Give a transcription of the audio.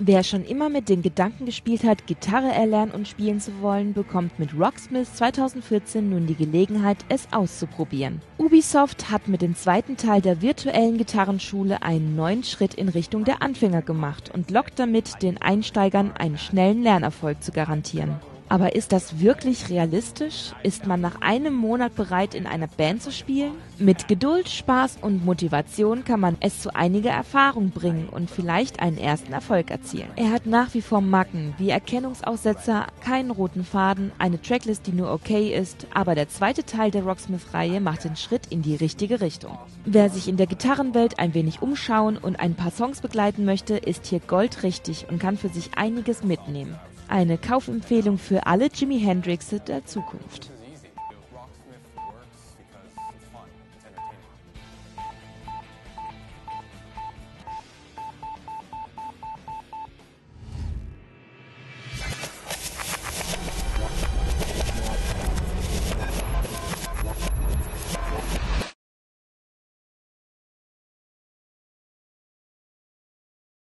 Wer schon immer mit dem Gedanken gespielt hat, Gitarre erlernen und spielen zu wollen, bekommt mit Rocksmith 2014 nun die Gelegenheit, es auszuprobieren. Ubisoft hat mit dem zweiten Teil der virtuellen Gitarrenschule einen neuen Schritt in Richtung der Anfänger gemacht und lockt damit den Einsteigern einen schnellen Lernerfolg zu garantieren. Aber ist das wirklich realistisch? Ist man nach einem Monat bereit, in einer Band zu spielen? Mit Geduld, Spaß und Motivation kann man es zu einiger Erfahrung bringen und vielleicht einen ersten Erfolg erzielen. Er hat nach wie vor Macken, wie Erkennungsaussetzer, keinen roten Faden, eine Tracklist, die nur okay ist, aber der zweite Teil der Rocksmith-Reihe macht den Schritt in die richtige Richtung. Wer sich in der Gitarrenwelt ein wenig umschauen und ein paar Songs begleiten möchte, ist hier goldrichtig und kann für sich einiges mitnehmen. Eine Kaufempfehlung für alle Jimi Hendrixe der Zukunft.